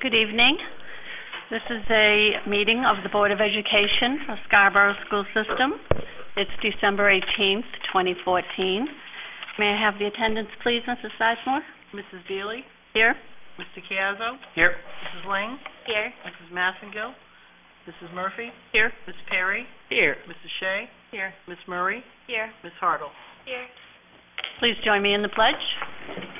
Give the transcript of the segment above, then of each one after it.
Good evening. This is a meeting of the Board of Education of Scarborough School System. It's December 18th, 2014. May I have the attendance, please, Mrs. Sizemore? Mrs. Deely, Here? Mr. Chiazzo, Here. Mrs. Lang, Here. Mrs. Massengill, Mrs. Murphy, Here. Ms. Perry, Here. Mrs. Shea, Here. Ms. Murray, Here. Ms. Hartle. Here. Please join me in the pledge.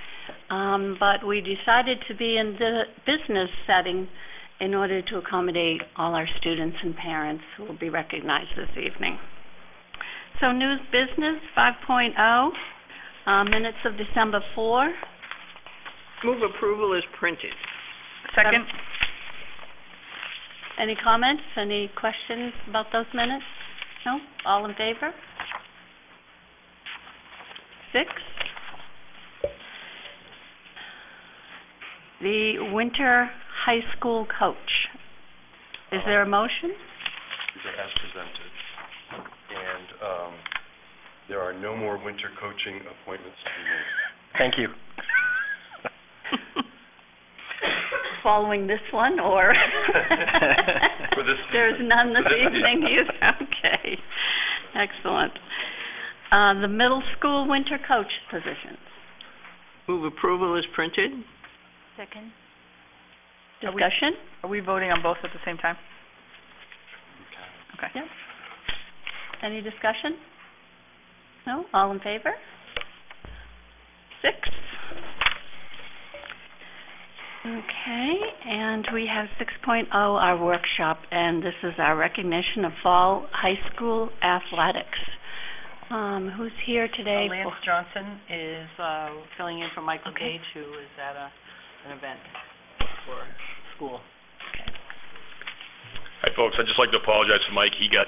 um, but we decided to be in the business setting in order to accommodate all our students and parents who will be recognized this evening. So news business 5.0, uh, minutes of December 4. Move approval is printed. Second. Any comments, any questions about those minutes? No? All in favor? Six. The winter high school coach. Is there a motion? These are as presented. And um, there are no more winter coaching appointments to be made. Thank you. Following this one, or? For this There's season. none this For this evening either, okay. Excellent. Uh, the middle school winter coach positions. Move approval is printed. Second. Discussion? Are we voting on both at the same time? Okay. Okay. Yep. Any discussion? No? All in favor? Six. Okay, and we have 6.0, our workshop, and this is our recognition of fall high school athletics. Um, who's here today? Uh, Lance Johnson is uh, filling in for Michael Okay. Gage, who is at a, an event for school. Hi, folks. I'd just like to apologize to Mike. He got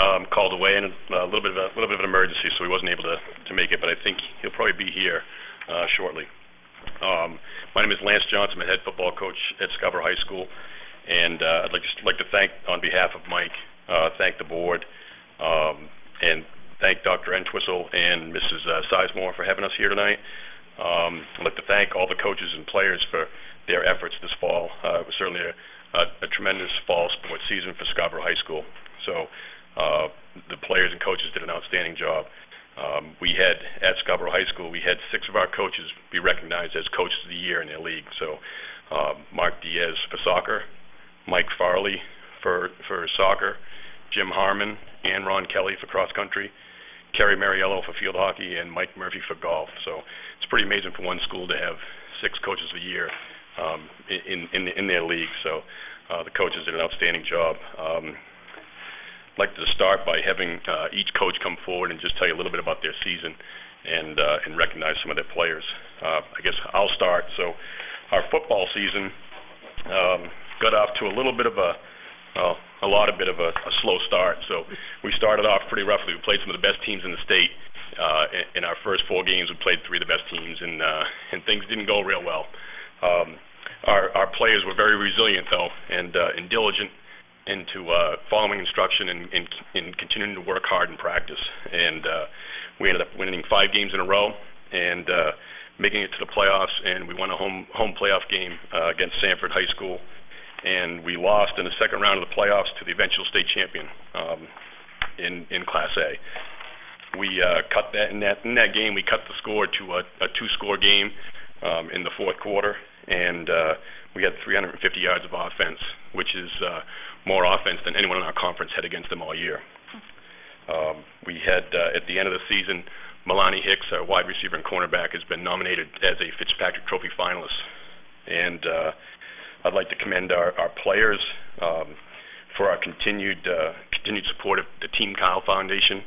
um, called away in a little bit of a little bit of an emergency, so he wasn't able to to make it. But I think he'll probably be here uh, shortly. Um, my name is Lance Johnson. I'm a head football coach at Scarborough High School, and uh, I'd like just like to thank, on behalf of Mike, uh, thank the board, um, and thank Dr. Entwistle and Mrs. Uh, Sizemore for having us here tonight. Um, I'd like to thank all the coaches and players for their efforts this fall. Uh, it was certainly a, a, a tremendous fall sports season for Scarborough High School. So uh, the players and coaches did an outstanding job. Um, we had at Scarborough High School, we had six of our coaches be recognized as coaches of the year in their league. So um, Mark Diaz for soccer, Mike Farley for for soccer, Jim Harmon and Ron Kelly for cross country, Kerry Mariello for field hockey, and Mike Murphy for golf. So it's pretty amazing for one school to have six coaches the year um, in in in their league. So uh, the coaches did an outstanding job. Um, I'd like to start by having uh, each coach come forward and just tell you a little bit about their season and uh, and recognize some of their players. Uh, I guess I'll start. So our football season um, got off to a little bit of a well, a lot of bit of a, a slow start. So we started off pretty roughly. We played some of the best teams in the state. Uh, in, our first four games, we played three of the best teams, and uh, and things didn't go real well. Um, our our players were very resilient though, and uh, and diligent into uh, following instruction and, and, and continuing to work hard in practice. And uh, we ended up winning five games in a row and uh, making it to the playoffs. And we won a home home playoff game uh, against Sanford High School, and we lost in the second round of the playoffs to the eventual state champion um, in in Class A. We uh, cut that in that in that game. We cut the score to a, a two-score game um, in the fourth quarter, and uh, we had 350 yards of offense, which is uh, more offense than anyone in our conference had against them all year. Um, we had uh, at the end of the season, Milani Hicks, our wide receiver and cornerback, has been nominated as a Fitzpatrick Trophy finalist, and uh, I'd like to commend our, our players um, for our continued uh, continued support of the Team Kyle Foundation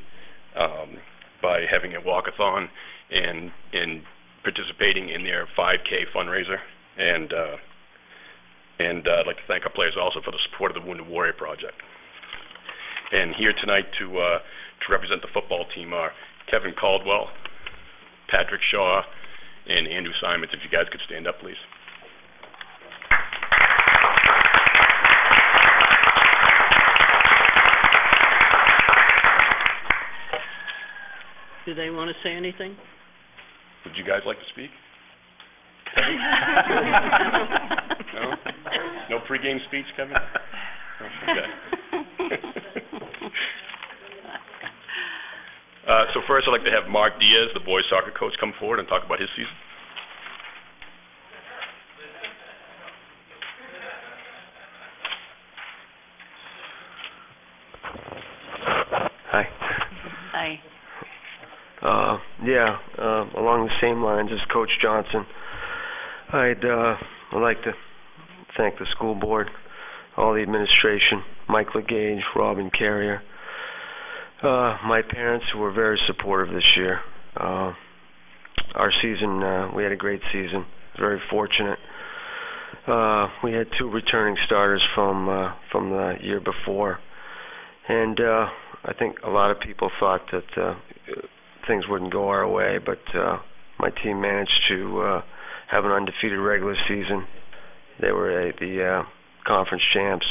um, by having a walkathon and and participating in their 5K fundraiser. And uh, and uh, I'd like to thank our players also for the support of the Wounded Warrior Project. And here tonight to uh, to represent the football team are Kevin Caldwell, Patrick Shaw, and Andrew Simons. If you guys could stand up, please. Do they want to say anything? Would you guys like to speak? No? No pregame speech, Kevin? Okay. Uh, so first, I'd like to have Mark Diaz, the boys soccer coach, come forward and talk about his season. Hi. Hi. Uh, yeah, uh, along the same lines as Coach Johnson, I'd uh, like to thank the school board, all the administration, Mike LeGage, Robin Carrier, uh, my parents who were very supportive this year. Uh, our season, uh, we had a great season. Very fortunate. Uh, we had two returning starters from uh, from the year before, and uh, I think a lot of people thought that uh, things wouldn't go our way, but uh, my team managed to uh, have an undefeated regular season. They were a, the uh, conference champs.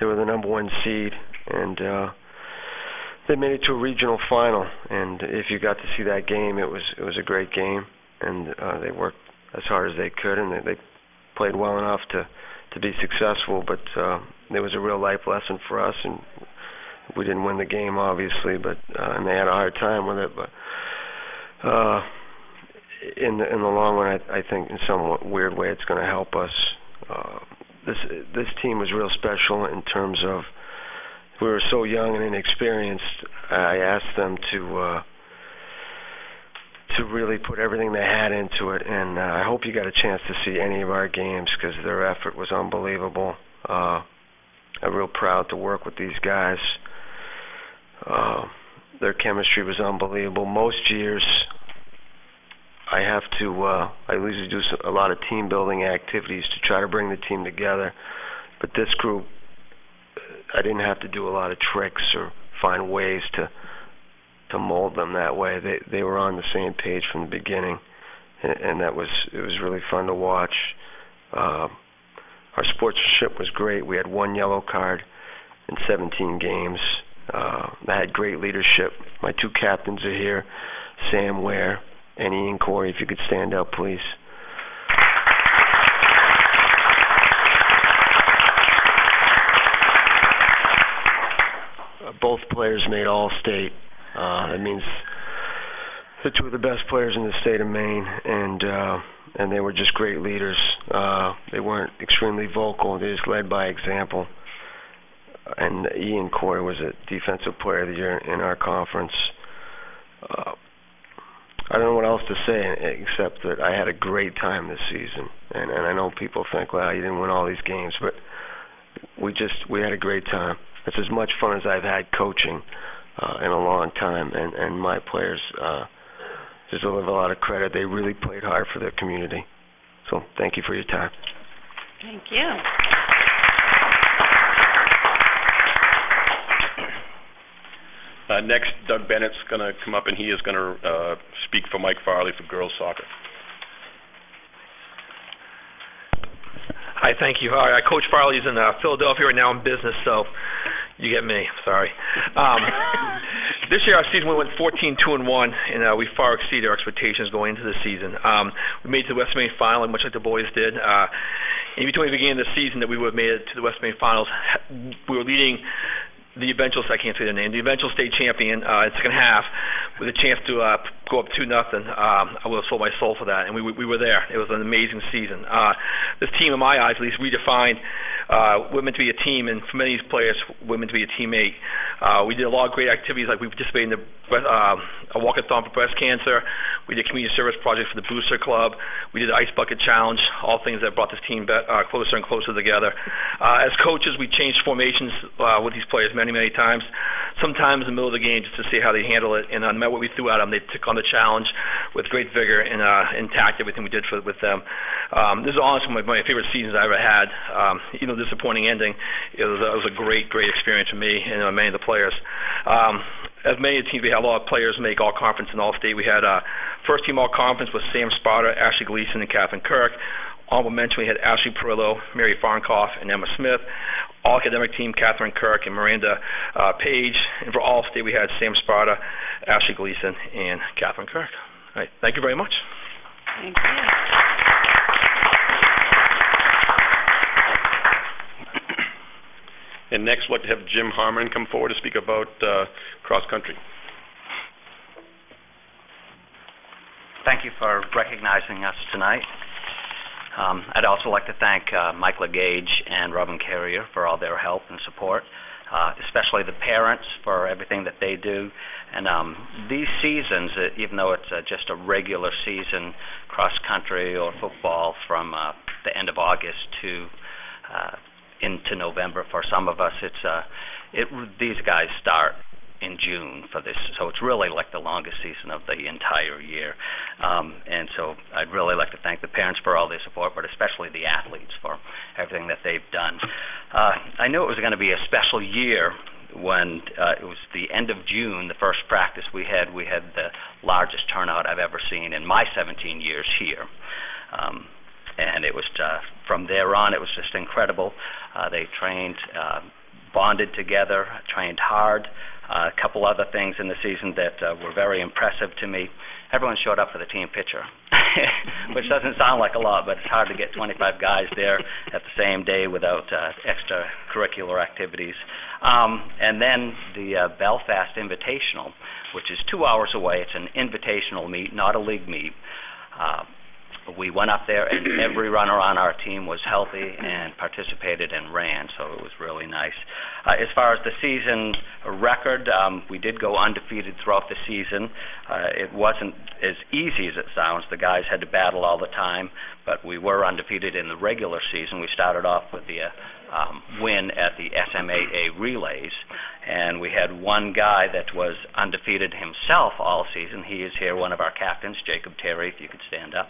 They were the number one seed, and uh, they made it to a regional final. And if you got to see that game, it was it was a great game, and uh, they worked as hard as they could, and they, they played well enough to to be successful. But uh, it was a real life lesson for us, and we didn't win the game obviously, but uh, and they had a hard time with it. But uh, in the in the long run, I, I think in some weird way it's going to help us. Uh, this this team was real special in terms of we were so young and inexperienced. I asked them to. Uh, to really put everything they had into it, and uh, I hope you got a chance to see any of our games because their effort was unbelievable. Uh, I'm real proud to work with these guys. Uh, their chemistry was unbelievable. Most years, I have to. Uh, I usually do a lot of team building activities to try to bring the team together, but this group, I didn't have to do a lot of tricks or find ways to to mold them that way. They they were on the same page from the beginning, and, and that was it was really fun to watch. Uh, our sportsmanship was great. We had one yellow card in 17 games. I had great leadership. My two captains are here, Sam Ware and Ian Corey. If you could stand up, please. Uh, both players made All-State. Uh, that means they're two of the best players in the state of Maine, and uh, and they were just great leaders. Uh, they weren't extremely vocal; they just led by example. And Ian Corey was a defensive player of the year in our conference. Uh, I don't know what else to say except that I had a great time this season, and and I know people think, well, you didn't win all these games, but we just we had a great time. It's as much fun as I've had coaching uh, in a long time, and and my players uh, deserve a lot of credit. They really played hard for their community. So thank you for your time. Thank you. Next, Doug Bennett's going to come up, and he is going to uh, speak for Mike Farley for girls soccer. Hi, thank you. All right, Coach Farley's in uh, Philadelphia right now in business, so you get me. Sorry. Um, this year, our season we went 14 2 and 1, and uh, we far exceeded our expectations going into the season. Um, we made it to the West Maine final, much like the boys did. Uh, in between the beginning of the season, that we would have made it to the West Maine finals, we were leading the eventual I can't say the name the eventual state champion uh, in second half with a chance to uh, go up two nothing. Um, I would have sold my soul for that, and we we were there. It was an amazing season. Uh, this team, in my eyes, at least, redefined uh, women to be a team, and for many of these players, women to be a teammate. Uh, we did a lot of great activities, like we participated in the uh, a walkathon for breast cancer. We did community service projects for the Booster Club. We did the Ice Bucket Challenge, all things that brought this team be- uh, closer and closer together. Uh, as coaches, we changed formations uh, with these players many, many times. sometimes in the middle of the game just to see how they handle it. And uh, no matter what we threw at them, they took on the challenge with great vigor and uh, intact everything we did for, with them. Um, this is honestly one of my, favorite seasons I ever had. Um, even though disappointing ending, it was, a, it was a great, great experience for me and uh, many of the players. Um, as many teams, we had a lot of players make all conference and all state. We had uh, first team all conference with Sam Sparta, Ashley Gleason, and Catherine Kirk. Honorable mention, we had Ashley Perillo, Mary Farnkoff, and Emma Smith. All academic team, Catherine Kirk and Miranda uh, Page. And for all state, we had Sam Sparta, Ashley Gleason, and Catherine Kirk. All right, thank you very much. Thank you. And next, we'd like to have Jim Harmon come forward to speak about uh, cross-country. Thank you for recognizing us tonight. Um, I'd also like to thank uh, Mike LeGage and Robin Carrier for all their help and support, uh, especially the parents for everything that they do. And um, these seasons, uh, even though it's uh, just a regular season, cross country or football from uh, the end of August to uh, into November for some of us, it's uh, it these guys start in June for this, so it's really like the longest season of the entire year. Um, and so I'd really like to thank the parents for all their support, but especially the athletes for everything that they've done. Uh, I knew it was going to be a special year when uh, it was the end of June, the first practice we had, we had the largest turnout I've ever seen in my 17 years here. Um, and it was uh, from there on, it was just incredible. Uh, they trained, uh, bonded together, trained hard. A couple other things in the season that uh, were very impressive to me. Everyone showed up for the team picture, which doesn't sound like a lot, but it's hard to get 25 guys there at the same day without uh, extracurricular activities. Um, and then the uh, Belfast Invitational, which is two hours away. It's an invitational meet, not a league meet. Uh, we went up there and every runner on our team was healthy and participated and ran, so it was really nice. Uh, as far as the season record, um, we did go undefeated throughout the season. Uh, it wasn't as easy as it sounds. The guys had to battle all the time, but we were undefeated in the regular season. We started off with the uh, um, win at the SMAA relays, and we had one guy that was undefeated himself all season. He is here, one of our captains, Jacob Terry. If you could stand up.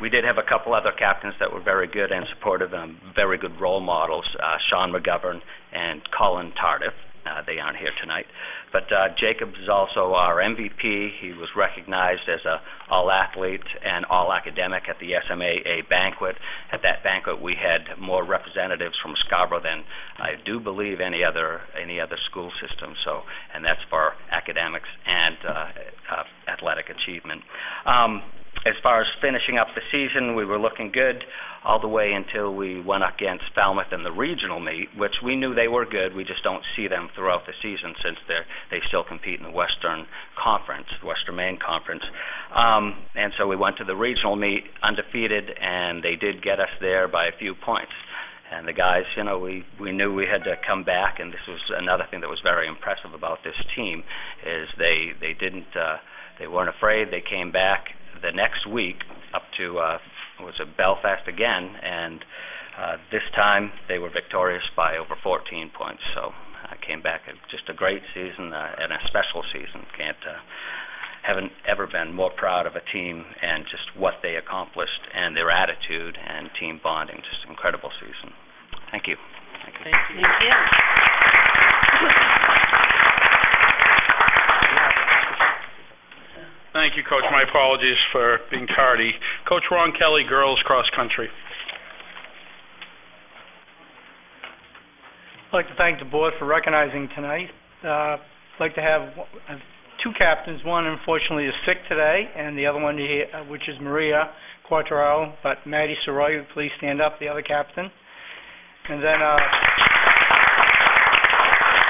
We did have a couple other captains that were very good and supportive and very good role models, uh, Sean McGovern and Colin Tardif. Uh, they aren't here tonight. But uh, Jacob is also our MVP. He was recognized as a all-athlete and all-academic at the SMAA banquet. At that banquet, we had more representatives from Scarborough than I do believe any other any other school system. So, and that's for academics and uh, uh, athletic achievement. Um, as far as finishing up the season, we were looking good all the way until we went against Falmouth in the regional meet, which we knew they were good. We just don't see them throughout the season since they they still compete in the Western Conference, Western Maine Conference. Um, and so we went to the regional meet undefeated, and they did get us there by a few points. And the guys, you know, we we knew we had to come back, and this was another thing that was very impressive about this team is they they didn't. Uh, they weren't afraid. They came back the next week up to uh, was it Belfast again, and uh, this time they were victorious by over 14 points. So I came back at just a great season uh, and a special season. Can't uh, haven't ever been more proud of a team and just what they accomplished and their attitude and team bonding. Just incredible season. Thank you. Thank you. Thank you. Thank you. Thank you, Coach. My apologies for being tardy. Coach Ron Kelly, girls cross country. I'd like to thank the board for recognizing tonight. Uh, I'd like to have two captains. One, unfortunately, is sick today, and the other one, here, uh, which is Maria Quattraro. But Maddie Soroy, please stand up, the other captain. And then, uh,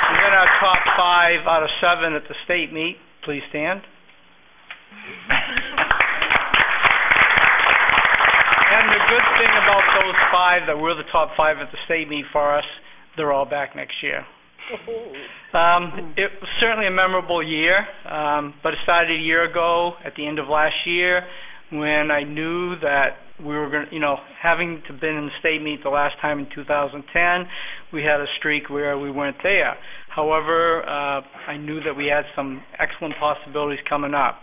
and then our top five out of seven at the state meet, please stand. And the good thing about those five that were the top five at the state meet for us, they're all back next year. Um, it was certainly a memorable year, um, but it started a year ago at the end of last year when I knew that we were going to, you know, having to been in the state meet the last time in 2010, we had a streak where we weren't there. However, uh, I knew that we had some excellent possibilities coming up.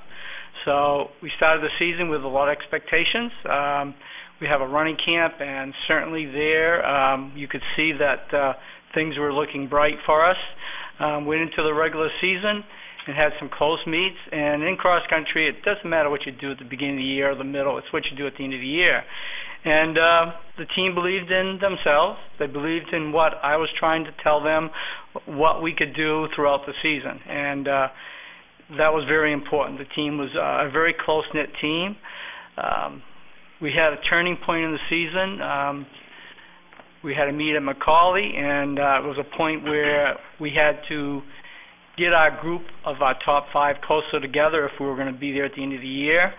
So we started the season with a lot of expectations. Um, we have a running camp, and certainly there um, you could see that uh, things were looking bright for us. Um, went into the regular season and had some close meets. And in cross country, it doesn't matter what you do at the beginning of the year or the middle; it's what you do at the end of the year. And uh, the team believed in themselves. They believed in what I was trying to tell them, what we could do throughout the season, and uh, that was very important. The team was uh, a very close knit team. Um, we had a turning point in the season. Um, we had a meet at Macaulay, and uh, it was a point where we had to get our group of our top five closer together if we were going to be there at the end of the year.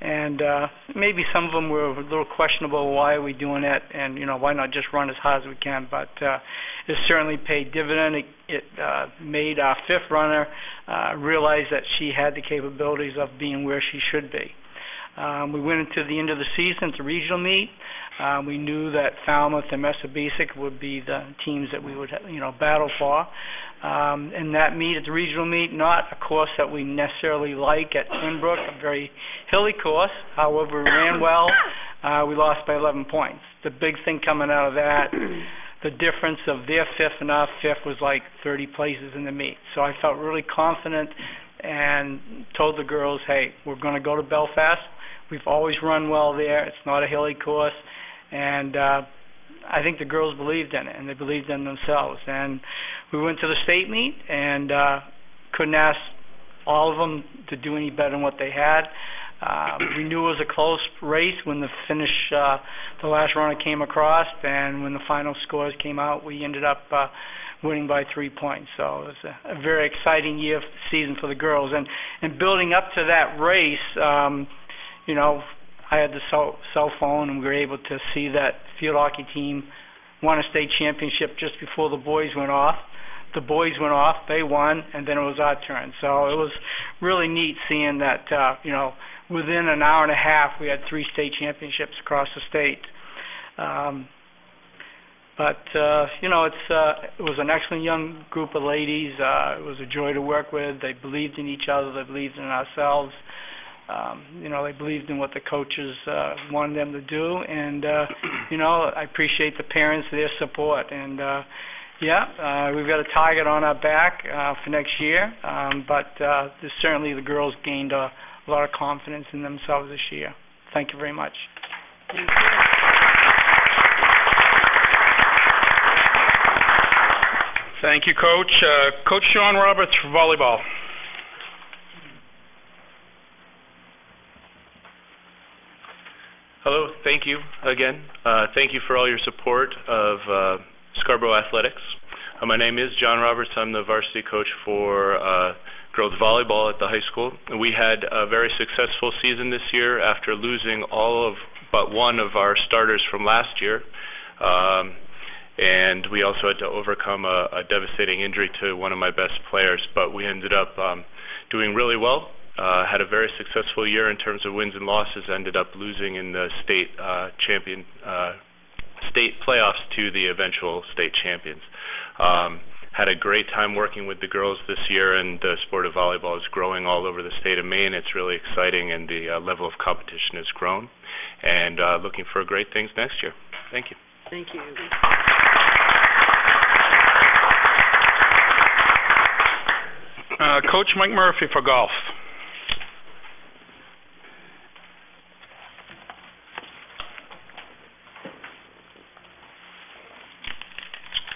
And uh, maybe some of them were a little questionable. Why are we doing it? And you know, why not just run as hard as we can? But uh, it certainly paid dividend. It, it uh, made our fifth runner uh, realize that she had the capabilities of being where she should be. Um, we went into the end of the season, it's a regional meet. Um, we knew that Falmouth and Massabesic would be the teams that we would, you know, battle for. Um, and that meet, it's a regional meet, not a course that we necessarily like at Twinbrook, a very hilly course. However, we ran well. Uh, we lost by 11 points. The big thing coming out of that, the difference of their fifth and our fifth was like 30 places in the meet. So I felt really confident and told the girls, hey, we're going to go to Belfast. We've always run well there. It's not a hilly course and uh, I think the girls believed in it and they believed in themselves. And we went to the state meet and uh, couldn't ask all of them to do any better than what they had. Uh, we knew it was a close race when the finish, uh, the last runner came across, and when the final scores came out, we ended up uh, winning by three points. So it was a, a very exciting year season for the girls. And and building up to that race, um, you know, I had the cell, cell phone, and we were able to see that field hockey team won a state championship just before the boys went off. The boys went off, they won, and then it was our turn. So it was really neat seeing that. Uh, you know, within an hour and a half, we had three state championships across the state. Um, but uh, you know, it's uh, it was an excellent young group of ladies. Uh, it was a joy to work with. They believed in each other. They believed in ourselves um, you know, they believed in what the coaches uh, wanted them to do, and uh, you know, I appreciate the parents their support. And uh, yeah, uh, we've got a target on our back uh, for next year, um, but uh, certainly the girls gained a, lot of confidence in themselves this year. Thank you very much. Thank you. Coach. Uh, Coach Sean Roberts for volleyball. Hello, thank you again. Uh, thank you for all your support of uh, Scarborough Athletics. Uh, my name is John Roberts. I'm the varsity coach for uh, girls volleyball at the high school. We had a very successful season this year after losing all of but one of our starters from last year. Um, and we also had to overcome a, a devastating injury to one of my best players, but we ended up um, doing really well had a very successful year in terms of wins and losses. Ended up losing in the state uh, champion uh, state playoffs to the eventual state champions. Um, had a great time working with the girls this year, and the sport of volleyball is growing all over the state of Maine. It's really exciting, and the uh, level of competition has grown. And uh, looking for great things next year. Thank you. Thank you. Uh, Coach Mike Murphy for golf.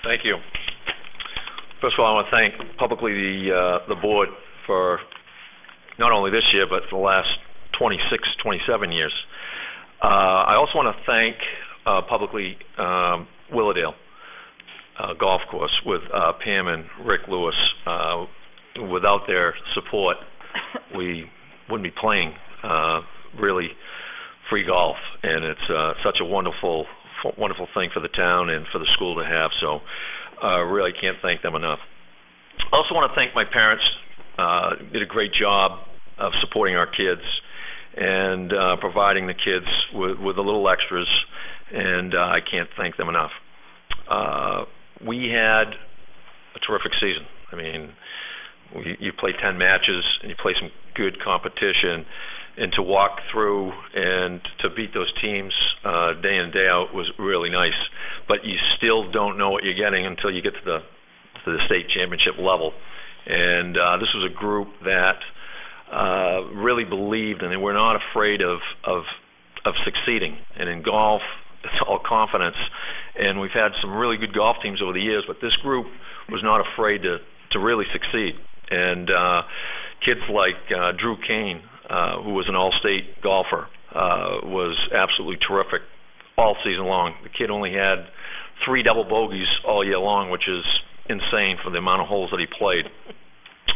Thank you. First of all, I want to thank publicly the uh, the board for not only this year but for the last 26, 27 years. Uh, I also want to thank uh, publicly um, Willowdale Golf Course with Pam and Rick Lewis. Without their support, we wouldn't be playing really free golf, and it's such a wonderful wonderful thing for the town and for the school to have. So, uh, really can't thank them enough. I also want to thank my parents. Uh, did a great job of supporting our kids, and uh, providing the kids with, with the little extras, and uh, I can't thank them enough. Uh, we had a terrific season. I mean, we, you play 10 matches and you play some good competition, and to walk through and to beat those teams uh, day in and day out was really nice. But you still don't know what you're getting until you get to the to the state championship level. And uh, this was a group that uh, really believed and they were not afraid of of of succeeding. And in golf, it's all confidence. And we've had some really good golf teams over the years, but this group was not afraid to to really succeed. And uh, kids like uh, Drew Kane, uh, who was an all-state golfer, uh, was absolutely terrific all season long. The kid only had three double bogeys all year long, which is insane for the amount of holes that he played.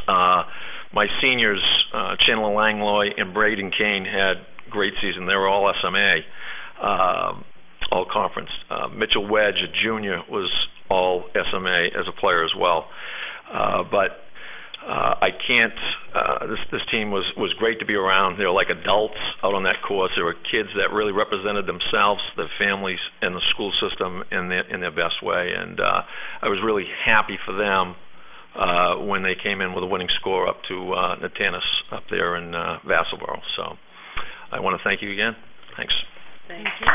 Uh, my seniors, uh, Chandler Langlois and Braden Kane, had great season. They were all SMA, uh, all conference. Uh, Mitchell Wedge, a junior, was all SMA as a player as well. Uh, but uh, I can't. Uh, this this team was was great to be around. They were like adults out on that course. They were kids that really represented themselves, their families, and the school system in their in their best way. And uh, I was really happy for them uh, when they came in with a winning score up to uh, Natanis up there in uh, Vassalboro. So I want to thank you again. Thanks. Thank you.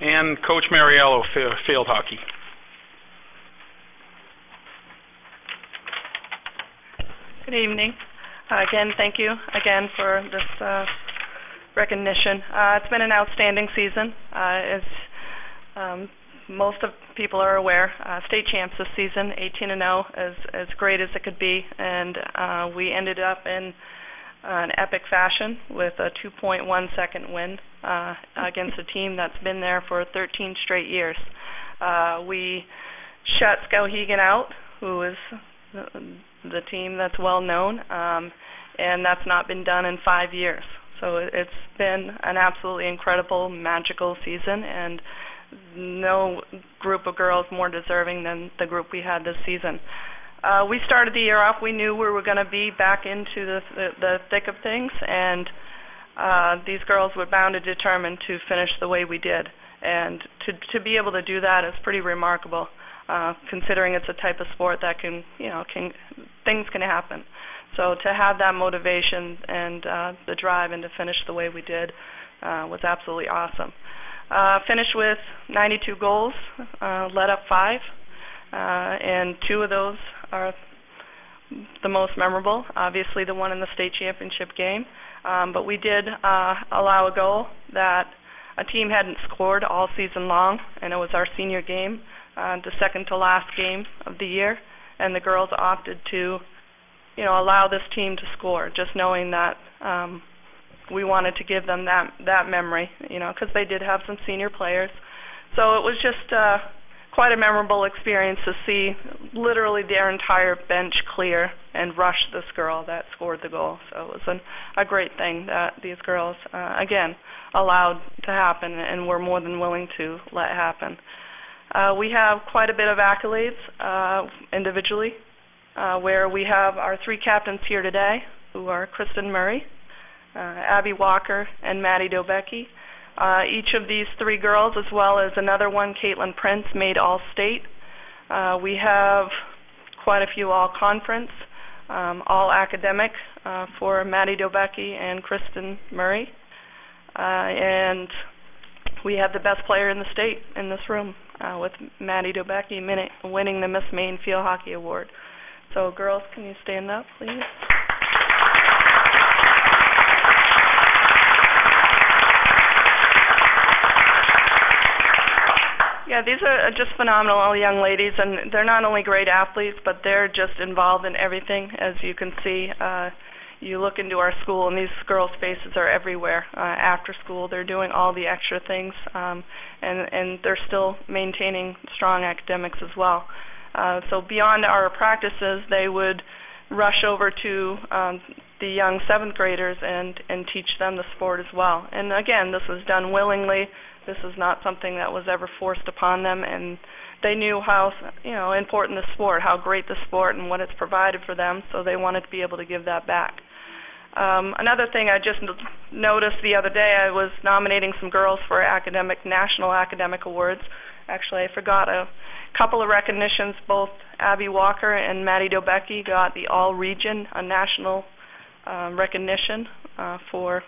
And Coach Mariello, fi- field hockey. Good evening. Uh, again, thank you again for this uh, recognition. Uh, it's been an outstanding season. Uh, as um, most of people are aware, uh, state champs this season, 18 and 0, as as great as it could be, and uh, we ended up in an epic fashion with a 2.1 second win against a team that's been there for 13 straight years. We shut Skowhegan out, who is the, team that's well known, um, and that's not been done in five years. So it's been an absolutely incredible, magical season, and no group of girls more deserving than the group we had this season. Uh, we started the year off. We knew we were going to be back into the, the the thick of things, and uh, these girls were bound and determined to finish the way we did. And to to be able to do that is pretty remarkable, uh, considering it's a type of sport that can you know can things can happen. So to have that motivation and uh, the drive and to finish the way we did uh, was absolutely awesome. Uh, finished with 92 goals, uh, led up five, uh, and two of those are the most memorable. Obviously, the one in the state championship game, um, but we did uh, allow a goal that a team hadn't scored all season long, and it was our senior game, the second to last game of the year, and the girls opted to, you know, allow this team to score, just knowing that um, we wanted to give them that that memory, you know, because they did have some senior players. So it was just uh, quite a memorable experience to see literally their entire bench clear and rush this girl that scored the goal. So it was an, a great thing that these girls, uh, again, allowed to happen and were more than willing to let happen. Uh, we have quite a bit of accolades uh, individually, uh, where we have our three captains here today, who are Kristen Murray, uh, Abby Walker, and Maddie Dobecki. Uh, each of these three girls, as well as another one, Caitlin Prince, made all state. Uh, we have quite a few all conference, um, all academic for Maddie Dobecki and Kristen Murray. And we have the best player in the state in this room uh, with Maddie Dobecki winning the Miss Maine Field Hockey Award. So, girls, can you stand up, please? Yeah, these are just phenomenal young ladies, and they're not only great athletes, but they're just involved in everything. As you can see, uh, you look into our school, and these girls' faces are everywhere. Uh, after school, they're doing all the extra things, um, and and they're still maintaining strong academics as well. Uh, so beyond our practices, they would rush over to um, the young seventh graders and and teach them the sport as well. And again, this was done willingly this is not something that was ever forced upon them, and they knew how you know important the sport, how great the sport, and what it's provided for them. So they wanted to be able to give that back. Um, another thing I just noticed the other day, I was nominating some girls for academic national academic awards. Actually, I forgot a couple of recognitions. Both Abby Walker and Maddie Dobecki got the All Region, a national um, recognition uh, for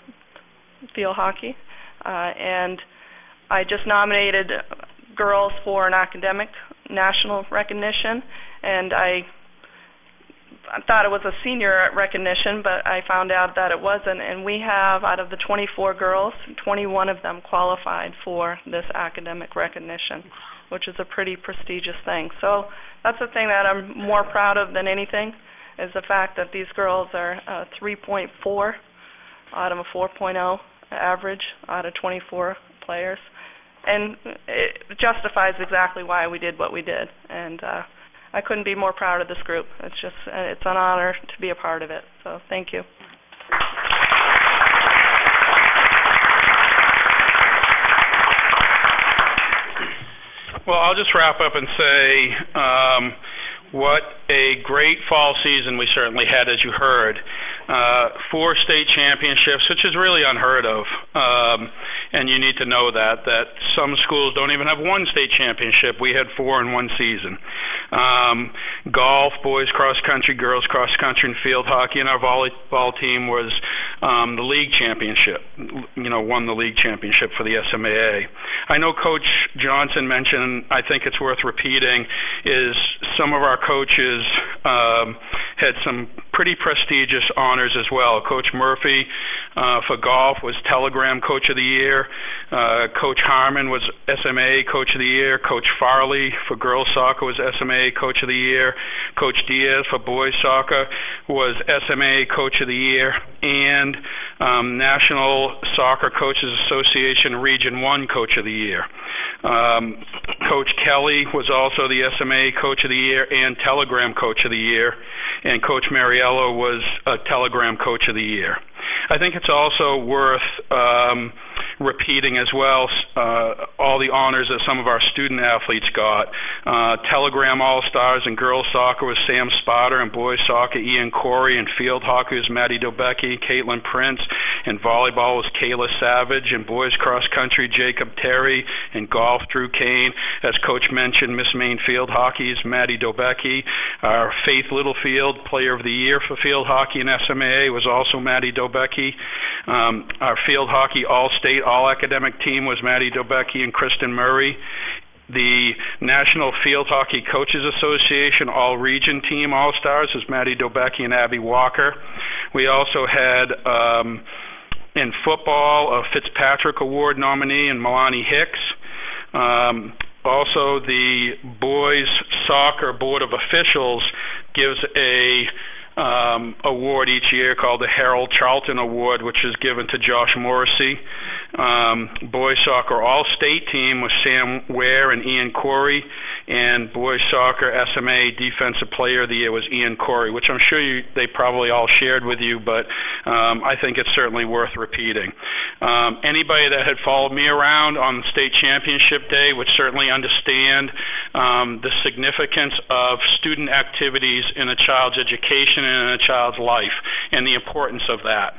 field hockey, uh, and I just nominated girls for an academic national recognition, and I thought it was a senior recognition, but I found out that it wasn't. And we have, out of the 24 girls, 21 of them qualified for this academic recognition, which is a pretty prestigious thing. So that's the thing that I'm more proud of than anything, is the fact that these girls are uh, 3.4 out of a 4.0 average out of 24 players, and it justifies exactly why we did what we did. And uh, I couldn't be more proud of this group. It's just uh, it's an honor to be a part of it. So thank you. Well, I'll just wrap up and say um, what a great fall season we certainly had, as you heard. Uh, four state championships, which is really unheard of. Um, and you need to know that that some schools don't even have one state championship. We had four in one season. Um, golf, boys cross country, girls cross country, and field hockey, and our volleyball team was um, the league championship. You know, won the league championship for the SMAA. I know Coach Johnson mentioned. I think it's worth repeating. Is some of our coaches um, had some pretty prestigious honors as well. Coach Murphy uh, for golf was Telegram Coach of the Year. Uh, Coach Harmon was SMA Coach of the Year. Coach Farley for girls soccer was SMA Coach of the Year. Coach Diaz for boys soccer was SMA Coach of the Year. And um, National Soccer Coaches Association Region 1 Coach of the Year. Um, Coach Kelly was also the SMA Coach of the Year and Telegram Coach of the Year, and Coach Was a Telegram Coach of the Year. I think it's also worth um, repeating as well uh, all the honors that some of our student athletes got. Uh, Telegram All Stars in girls soccer was Sam Spotter, and boys soccer Ian Corey, and field hockey was Maddie Dobecki, Caitlin Prince, and volleyball was Kayla Savage, and boys cross country Jacob Terry, and golf Drew Kane. As Coach mentioned, Miss Maine field hockey is Maddie Dobecki. Our Faith Littlefield Player of the Year for field hockey in SMAA was also Maddie Dobecki. Um, our field hockey All-State All-Academic team was Maddie Dobecki and Kristen Murray. The National Field Hockey Coaches Association All Region Team All Stars was Maddie Dobecki and Abby Walker. We also had um, in football a Fitzpatrick Award nominee and Milani Hicks. Um, also, the boys soccer board of officials gives a um, award each year called the Harold Charlton Award, which is given to Josh Morrissey. Um, boys soccer all-state team was Sam Ware and Ian Corey, and boys soccer SMA Defensive Player of the Year was Ian Corey, which I'm sure you, they probably all shared with you, but um, I think it's certainly worth repeating. Um, anybody that had followed me around on state championship day would certainly understand um, the significance of student activities in a child's education and in a child's life, and the importance of that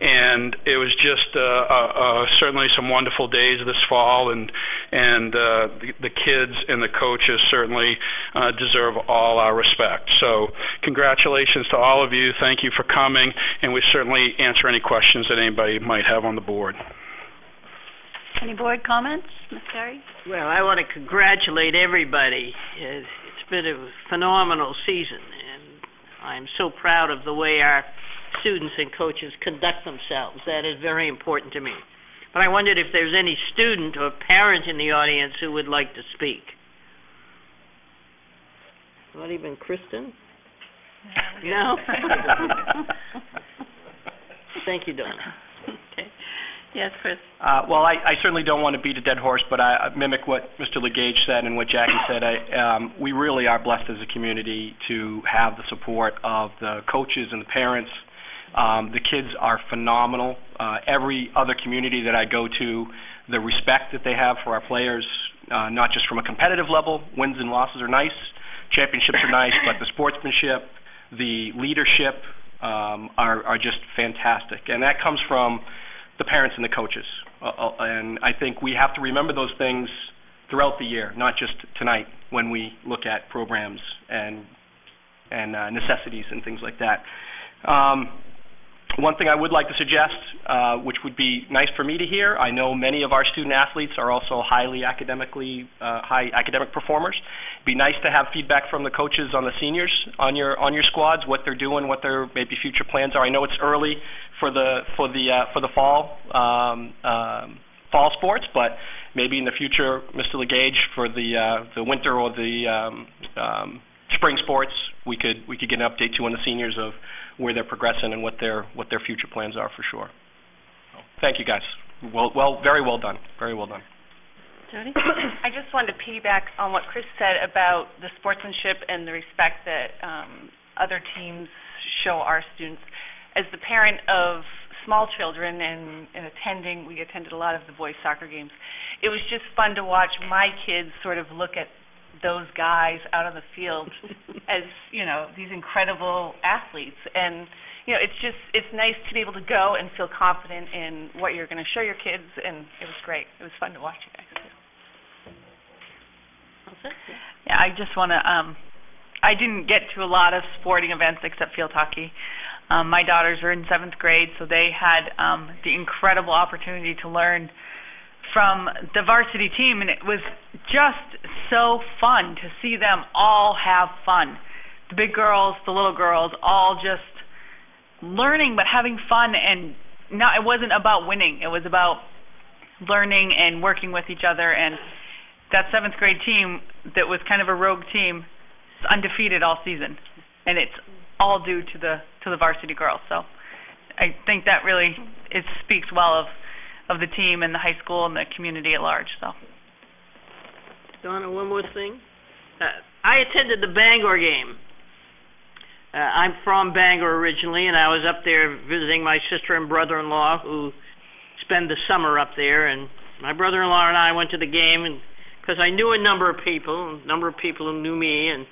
and it was just uh, uh, uh, certainly some wonderful days this fall, and and uh, the, the kids and the coaches certainly uh, deserve all our respect. So, congratulations to all of you. Thank you for coming, and we certainly answer any questions that anybody might have on the board. Any board comments, Ms. Terry? Well, I want to congratulate everybody. It's it's been a phenomenal season, and I'm so proud of the way our students and coaches conduct themselves. That is very important to me. But I wondered if there's any student or parent in the audience who would like to speak. Not even Kristen? No? Thank you, Donna. Okay. Yes, Chris. Uh, well, I, I certainly don't want to beat a dead horse, but I, I mimic what Mr. LeGage said and what Jackie said. I, um, we really are blessed as a community to have the support of the coaches and the parents the kids are phenomenal. Uh, every other community that I go to, the respect that they have for our players uh, not just from a competitive level. Wins and losses are nice, championships are nice, but the sportsmanship, the leadership um, are, just fantastic, and that comes from the parents and the coaches. Uh, and I think we have to remember those things throughout the year, not just tonight when we look at programs and and necessities and things like that. One thing I would like to suggest, uh, which would be nice for me to hear, I know many of our student athletes are also highly academically uh, high academic performers. It'd be nice to have feedback from the coaches on the seniors on your on your squads, what they're doing, what their maybe future plans are. I know it's early for the for the uh, for the fall um, um, fall sports, but maybe in the future, Mr. LeGage, for the the winter or the um, um, spring sports, we could we could get an update too on the seniors of where they're progressing and what their what their future plans are for sure. So, thank you guys. Well, well, very well done. Very well done. Jody? I just wanted to piggyback on what Chris said about the sportsmanship and the respect that um, other teams show our students. As the parent of small children and, and attending, we attended a lot of the boys' soccer games. It was just fun to watch my kids sort of look at those guys out on the field as you know these incredible athletes. And you know it's just it's nice to be able to go and feel confident in what you're going to show your kids and it was great. It was fun to watch you guys. Yeah i just want to um i didn't get to a lot of sporting events except field hockey. Um my daughters are in seventh grade so they had um the incredible opportunity to learn from the varsity team, and it was just so fun to see them all have fun. The big girls, the little girls, all just learning but having fun and not it wasn't about winning. It was about learning and working with each other and that seventh grade team that was kind of a rogue team is undefeated all season. And it's all due to the to the varsity girls. So I think that really it speaks well of of the team and the high school and the community at large. So. Donna, one more thing. Uh, I attended the Bangor game. Uh, I'm from Bangor originally, and I was up there visiting my sister and brother-in-law who spend the summer up there. And my brother-in-law and I went to the game, and because I knew a number of people, a number of people who knew me, and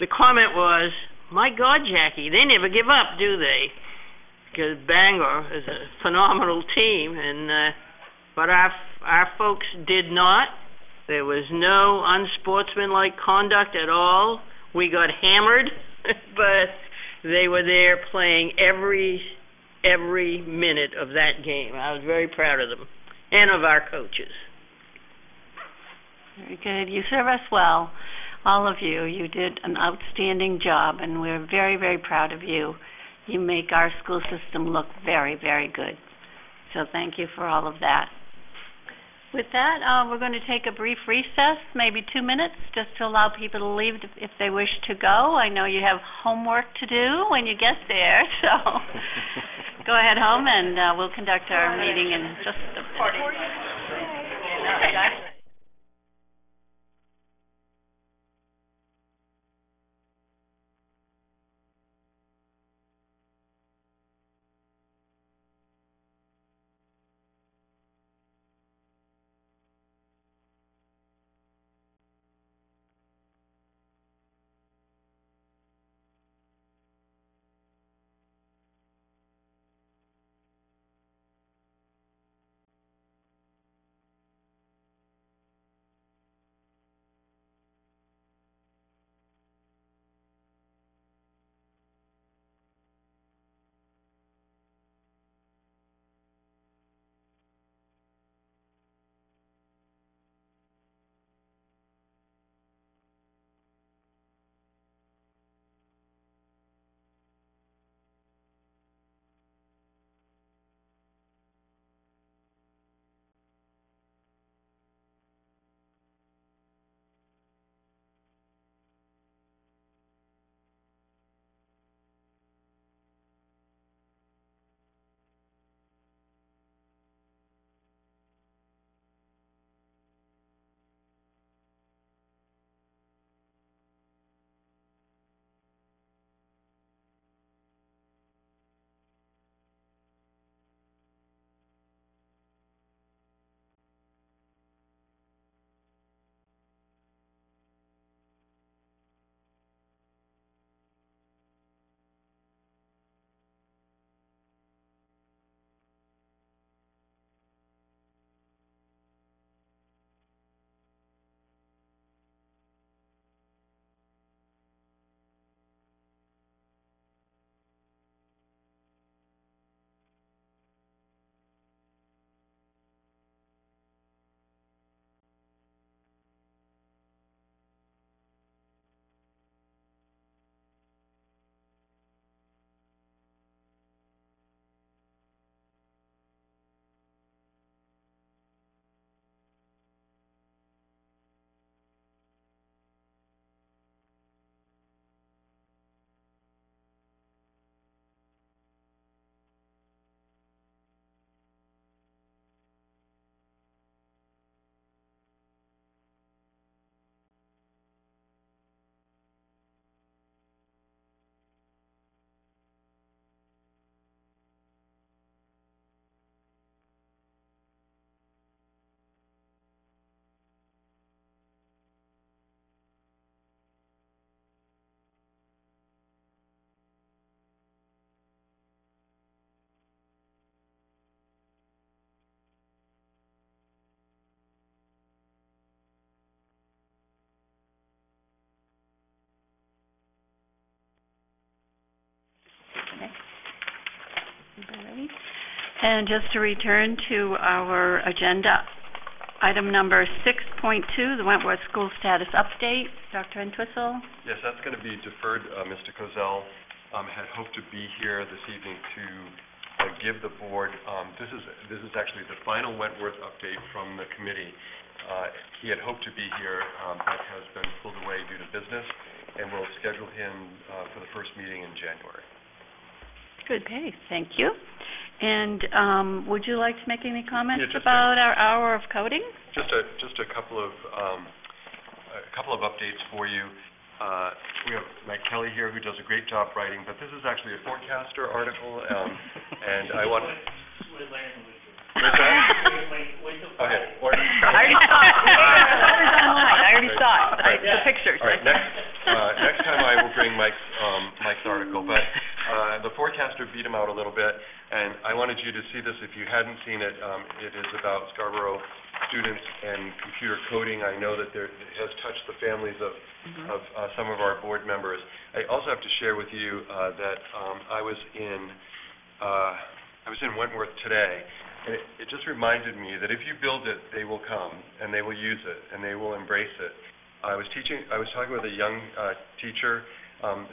the comment was, "My God, Jackie, they never give up, do they?" Because Bangor is a phenomenal team, and uh, but our our folks did not. There was no unsportsmanlike conduct at all. We got hammered, but they were there playing every every minute of that game. I was very proud of them and of our coaches. Very good. You serve us well, all of you. You did an outstanding job, and we're very, very proud of you. You make our school system look very, very good. So thank you for all of that. With that, uh, we're going to take a brief recess, maybe two minutes, just to allow people to leave if they wish to go. I know you have homework to do when you get there, so go ahead home and uh, we'll conduct our meeting in just a minute. And just to return to our agenda, item number 6.2, the Wentworth School Status Update. Dr. Entwistle? Yes, that's going to be deferred. Uh, Mr. Kozel um, had hoped to be here this evening to uh, give the board, um, this is, this is actually the final Wentworth update from the committee. Uh, He had hoped to be here, um, but has been pulled away due to business, and we'll schedule him uh, for the first meeting in January. Good, okay, thank you. And um, would you like to make any comments Yeah, just a- about our hour of coding? Just a, just a couple of, um, a couple of updates for you. Uh, We have Mike Kelly here, who does a great job writing, but this is actually a forecaster article, um, and I want... What's that? Okay. I already saw it. It online. I already saw it. The pictures. All right, next, uh, next time I will bring Mike's, um, Mike's article, but, uh, beat him out a little bit, and I wanted you to see this if you hadn't seen it. Um, it is about Scarborough students and computer coding. I know that there, it has touched the families of, of, uh, some of our board members. I also have to share with you, uh, that, um, I was in, uh, I was in Wentworth today, and it, it just reminded me that if you build it, they will come, and they will use it, and they will embrace it. I was teaching, I was talking with a young uh, teacher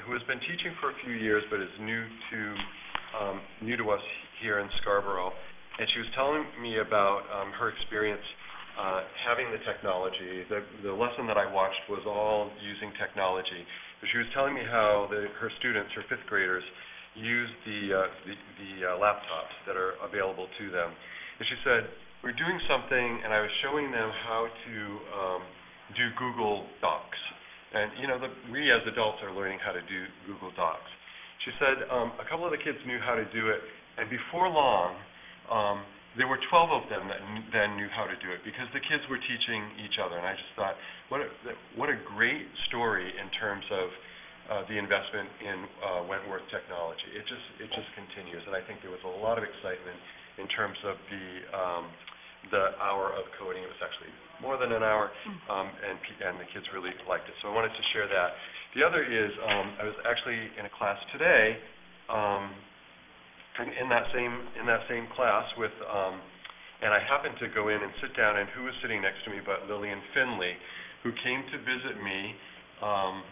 who has been teaching for a few years, but is new to, um, new to us here in Scarborough, and she was telling me about um, her experience uh, having the technology. The, lesson that I watched was all using technology. But she was telling me how her students, her fifth graders, use the uh, uh, laptops that are available to them. And she said, "We're doing something, and I was showing them how to um, do Google Docs. And you know, the, we as adults are learning how to do Google Docs." She said um, a couple of the kids knew how to do it, and before long, um, there were 12 of them that kn- then knew how to do it because the kids were teaching each other. And I just thought, what a, what a great story in terms of uh, the investment in uh, Wentworth technology. It just it just continues, and I think there was a lot of excitement in terms of the um, the hour of coding. It was actually more than an hour, um, and and the kids really liked it. So I wanted to share that. The other is um, I was actually in a class today, um, in, in that same in that same class with. Um, and I happened to go in and sit down, and who was sitting next to me but Lillian Finley, who came to visit me um,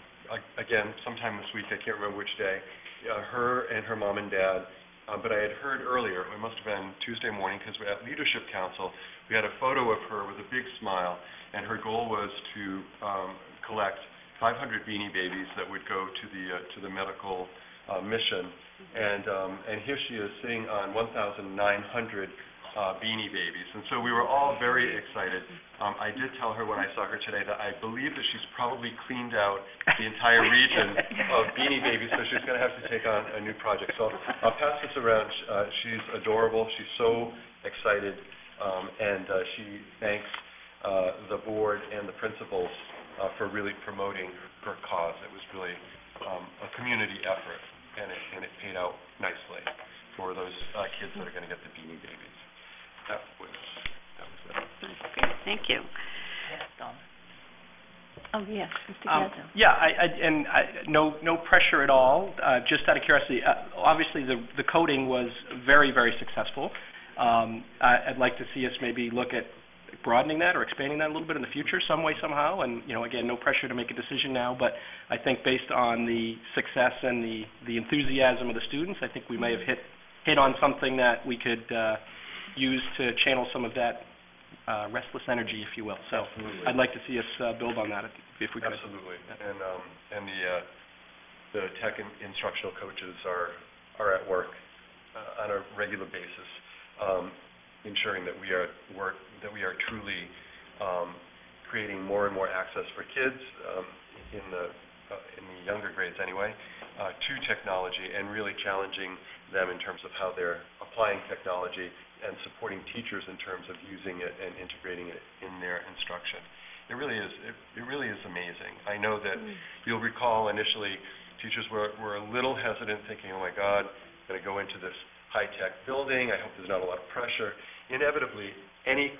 again sometime this week. I can't remember which day. Uh, her and her mom and dad. Uh, but I had heard earlier, it must have been Tuesday morning, because at Leadership Council, we had a photo of her with a big smile, and her goal was to um, collect 500 Beanie Babies that would go to the uh, to the medical uh, mission. And um, and here she is sitting on 1,900 uh, Beanie Babies, and so we were all very excited. Um, I did tell her when I saw her today that I believe that she's probably cleaned out the entire region of Beanie Babies, so she's going to have to take on a new project. So I'll pass this around. Uh, she's adorable. She's so excited, um, and uh, she thanks uh, the board and the principals uh, for really promoting her cause. It was really um, a community effort, and it, and it paid out nicely for those uh, kids that are going to get the Beanie Babies. That was, that was it. That's great, thank you. Oh, yes, Mr. Um, Gazzo. Yeah, I, I, and I, no, no pressure at all. Uh, just out of curiosity, uh, obviously the the coding was very, very successful. Um, I, I'd like to see us maybe look at broadening that or expanding that a little bit in the future, some way, somehow. And you know, again, no pressure to make a decision now, but I think based on the success and the the enthusiasm of the students, I think we may have hit hit on something that we could uh, use to channel some of that uh, restless energy, if you will. So Absolutely. I'd like to see us uh, build on that if, if we could. Absolutely. And, um, and the, uh, the tech in- instructional coaches are, are at work uh, on a regular basis, um, ensuring that we are work, that we are truly um, creating more and more access for kids um, in the, uh, in the younger grades anyway, uh, to technology and really challenging them in terms of how they're applying technology and supporting teachers in terms of using it and integrating it in their instruction. It really is. It, it really is amazing. I know that mm. you'll recall initially teachers were, were a little hesitant, thinking, "Oh my God, I'm going to go into this high-tech building. I hope there's not a lot of pressure." Inevitably, any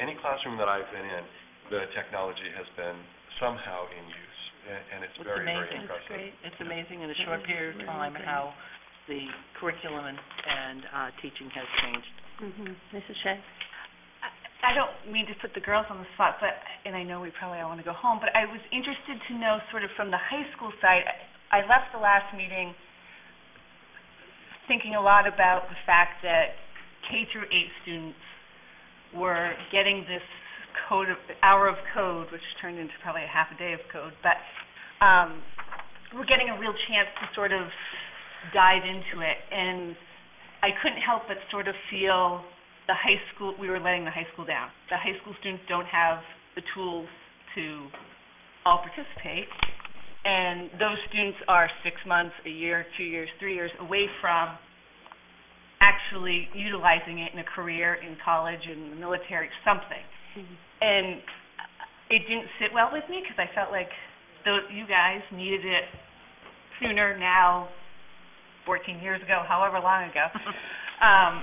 any classroom that I've been in, the technology has been somehow in use, and, and it's, It's very, very amazing. impressive. It's amazing in a short period of time how the curriculum and, and uh, teaching has changed. Mhm. Mrs. Shea? I don't mean to put the girls on the spot, but, and I know we probably all want to go home, but I was interested to know sort of from the high school side, I left the last meeting thinking a lot about the fact that K through eight students were getting this code of, hour of code, which turned into probably a half a day of code, but, um, we're getting a real chance to sort of dive into it, and I couldn't help but sort of feel the high school, we were letting the high school down. The high school students don't have the tools to all participate, and those students are six months, a year, two years, three years away from actually utilizing it in a career, in college, in the military, something. Mm-hmm. And it didn't sit well with me because I felt like tho- you guys needed it sooner now, 14 years ago, however long ago. um,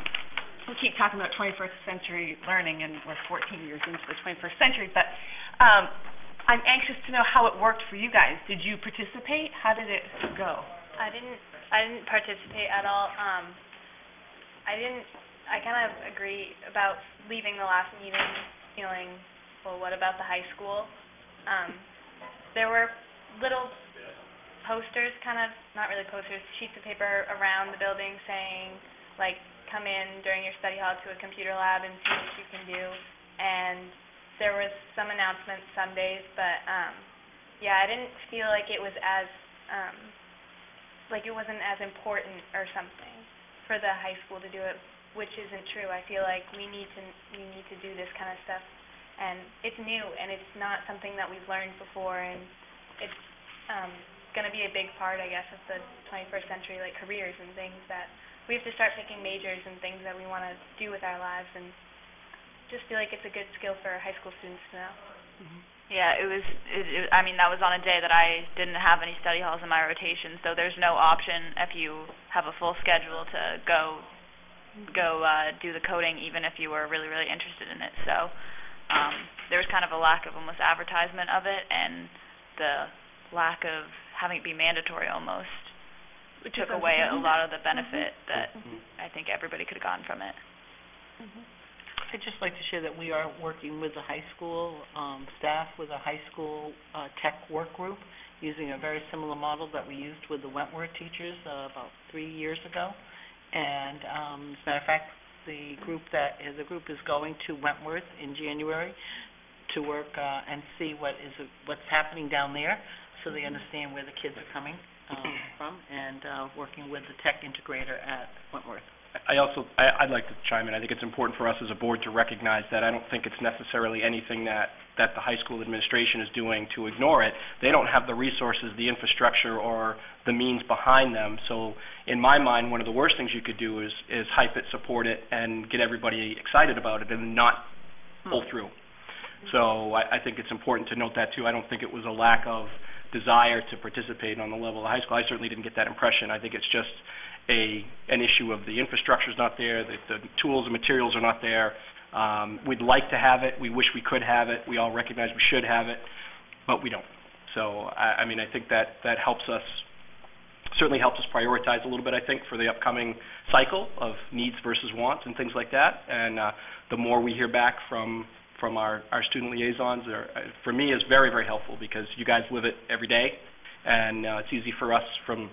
we keep talking about 21st century learning, and we're 14 years into the 21st century. But um, I'm anxious to know how it worked for you guys. Did you participate? How did it go? I didn't I didn't participate at all. Um I didn't I kind of agree about leaving the last meeting feeling, well what about the high school? Um there were little posters kind of not really posters, sheets of paper around the building saying like come in during your study hall to a computer lab and see what you can do and there was some announcements some days but um yeah, I didn't feel like it was as um like it wasn't as important or something for the high school to do it, which isn't true. I feel like we need to we need to do this kind of stuff, and it's new and it's not something that we've learned before, and it's um, going to be a big part, I guess, of the 21st century, like careers and things that we have to start picking majors and things that we want to do with our lives, and just feel like it's a good skill for high school students to know. Yeah, it was. It, it, I mean, that was on a day that I didn't have any study halls in my rotation, so there's no option if you have a full schedule to go go uh, do the coding, even if you were really really interested in it. So um, there was kind of a lack of almost advertisement of it, and the lack of having it be mandatory almost Which took away a lot of the benefit Mhm. that Mhm. I think everybody could have gotten from it. I'd just like to share that we are working with the high school um, staff with a high school uh, tech work group using a very similar model that we used with the Wentworth teachers uh, about three years ago. And um, as a matter of fact, the group that the group is going to Wentworth in January to work uh, and see what is what's happening down there, so they understand where the kids are coming um, from, and uh, working with the tech integrator at Wentworth. I also, I, I'd like to chime in. I think it's important for us as a board to recognize that I don't think it's necessarily anything that, that the high school administration is doing to ignore it. They don't have the resources, the infrastructure, or the means behind them. So in my mind, one of the worst things you could do is, is hype it, support it, and get everybody excited about it and not pull through. So I, I think it's important to note that too. I don't think it was a lack of desire to participate on the level of high school. I certainly didn't get that impression. I think it's just a an issue of the infrastructure's not there, the, the tools and materials are not there. Um, we'd like to have it. We wish we could have it. We all recognize we should have it, but we don't. So I, I mean, I think that that helps us certainly helps us prioritize a little bit. I think for the upcoming cycle of needs versus wants and things like that. And uh, the more we hear back from from our, our student liaisons, are, uh, for me, is very very helpful because you guys live it every day, and uh, it's easy for us from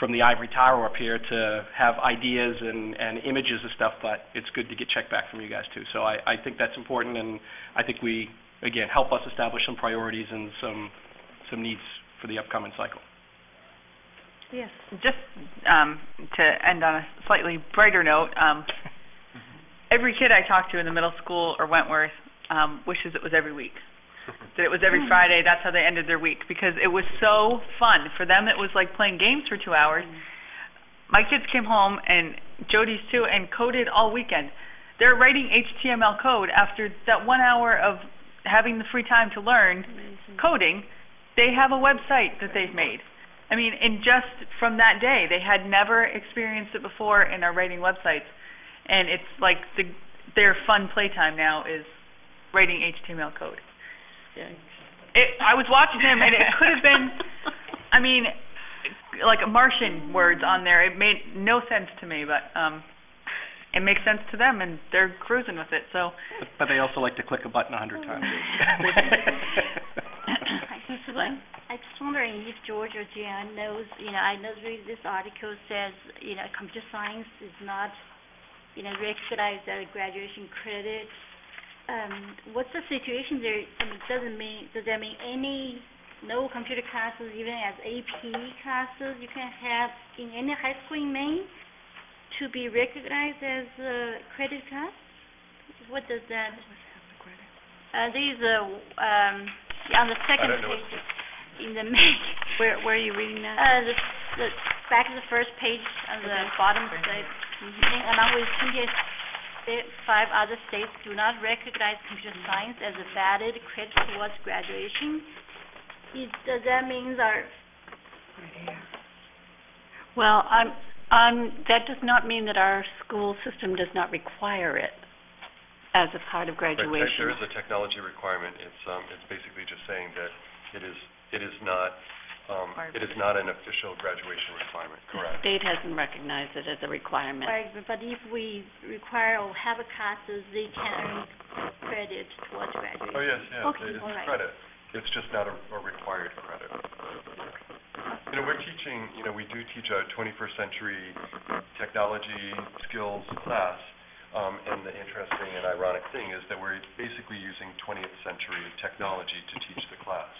from the ivory tower up here to have ideas and, and images and stuff, but it's good to get check back from you guys too. So I, I think that's important, and I think we again help us establish some priorities and some some needs for the upcoming cycle. Yes. Just um, to end on a slightly brighter note, um, every kid I talk to in the middle school or Wentworth um, wishes it was every week. That it was every Friday. That's how they ended their week because it was so fun for them. It was like playing games for two hours. My kids came home and Jody's too and coded all weekend. They're writing HTML code after that one hour of having the free time to learn coding. They have a website that they've made. I mean, in just from that day, they had never experienced it before and are writing websites. And it's like the their fun playtime now is writing HTML code. It, I was watching them, and it could have been. I mean, like Martian words on there. It made no sense to me, but um, it makes sense to them, and they're cruising with it. So But- But they also like to click a button a hundred times. I'm just wondering if George or Jan knows, you know, I know read this article says, you know, computer science is not, you know, recognized as a graduation credit. Um, what's the situation there? I mean, doesn't mean, does that mean any, no computer classes, even as AP classes you can have in any high school in Maine to be recognized as a credit class? What does that? Uh, these, uh, um, on the second page, in the Maine, Where, where are you reading that? uh, the, the, back to the first page on the bottom side, thing, along with twenty five other states do not recognize computer science as a valid credit towards graduation. Is, does that mean our, Well, I'm, I'm, that does not mean that our school system does not require it as a part of Right, graduation. There is a technology requirement. It's, um, it's basically just saying that it is, it is not, um, it is not an official graduation requirement, The correct? state hasn't recognized it as a requirement. right, but if we require or have a classes, they can earn credit towards graduation? Oh, yes, yes, Okay, it's all right. credit. It's just not a, a required credit. You know, we're teaching, you know, we do teach a twenty-first century technology skills class, um, and the interesting and ironic thing is that we're basically using twentieth century technology to teach the class.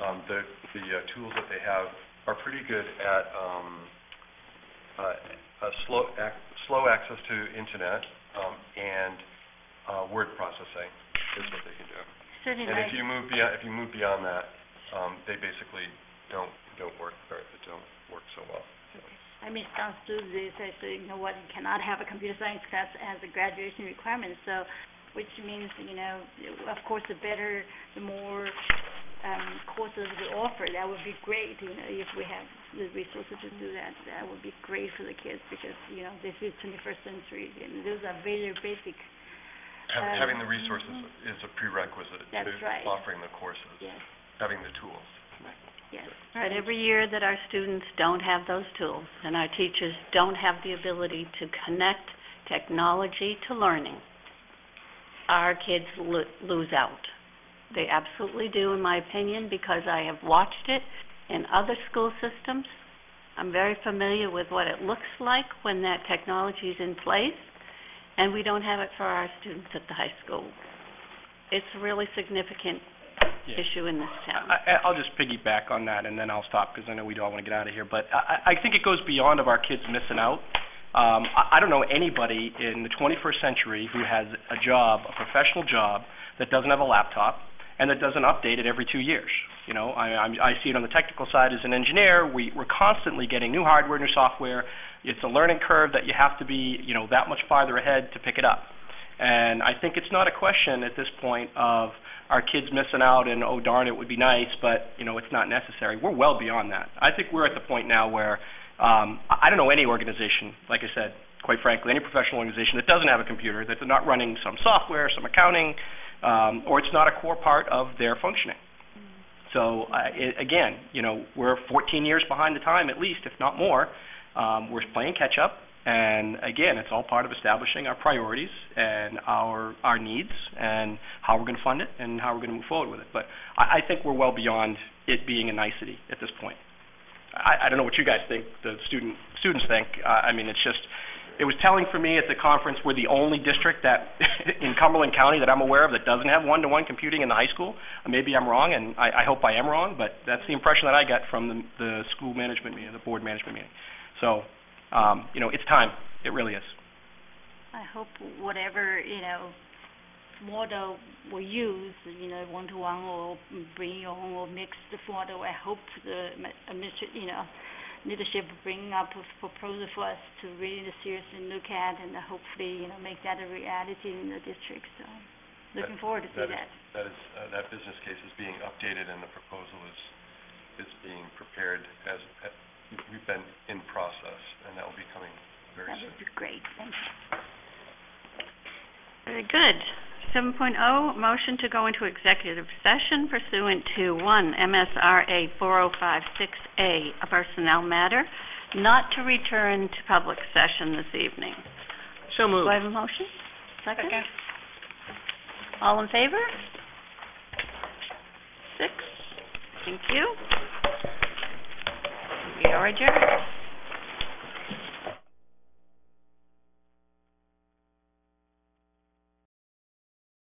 Um, the, the uh, tools that they have are pretty good at, um, uh, slow, ac- slow access to internet, um, and, uh, word processing is what they can do. And if you move beyond, if you move beyond that, um, they basically don't, don't work, or don't work so well. I mean, some students, they say, so, you know what, you cannot have a computer science class as a graduation requirement, so, which means, you know, of course, the better, the more, um, courses we offer, that would be great, you know, if we have the resources to do that, that would be great for the kids, because, you know, this is twenty-first century, and those are very basic, Hav- Um, Having the resources is a prerequisite That's to right. offering the courses, yes, having the tools. Yes. But every year that our students don't have those tools, and our teachers don't have the ability to connect technology to learning, our kids lo- lose out. They absolutely do, in my opinion, because I have watched it in other school systems. I'm very familiar with what it looks like when that technology is in place, and we don't have it for our students at the high school. It's really significant. Issue in this town. I, I'll just piggyback on that, and then I'll stop, because I know we do all want to get out of here. But I, I think it goes beyond of our kids missing out. Um, I, I don't know anybody in the 21st century who has a job, a professional job, that doesn't have a laptop and that doesn't update it every two years. You know, I, I'm, I see it on the technical side as an engineer. We, we're constantly getting new hardware, new software. It's a learning curve that you have to be, you know, that much farther ahead to pick it up. And I think it's not a question at this point of our kids missing out and oh darn it would be nice, but you know it's not necessary. We're well beyond that. I think we're at the point now where um, I don't know any organization, like I said, quite frankly, any professional organization that doesn't have a computer, that they're not running some software, some accounting, um, or it's not a core part of their functioning. So uh, it, again, you know, we're 14 years behind the time at least, if not more. Um, we're playing catch up, again, it's all part of establishing our priorities and our our needs and how we're going to fund it and how we're going to move forward with it. But I, think we're well beyond it being a nicety at this point. I, don't know what you guys think, the student students think. I mean, it's just it was telling for me at the conference we're the only district that in Cumberland County that I'm aware of that doesn't have one-to-one computing in the high school. Maybe I'm wrong, and I, hope I am wrong, but that's the impression that I got from the, the school management meeting, the board management meeting. So, um, you know, it's time. It really is. I hope whatever, you know, model we use, you know, one-to-one or bring your own or mixed model, I hope the you know, leadership bring up a proposal for us to really seriously look at and hopefully, you know, make that a reality in the district. So, looking forward to see that. That is, uh, that business case is being updated and the proposal is, is being prepared as, uh, we've been in process, and that will be coming very That soon. would be great. Thank you. Very good. 7.0, motion to go into executive session pursuant to one MSRA four oh five six A, a personnel matter, not to return to public session this evening. So moved. Do I have a motion? Second? All in favor? Six. Thank you. We are adjourned.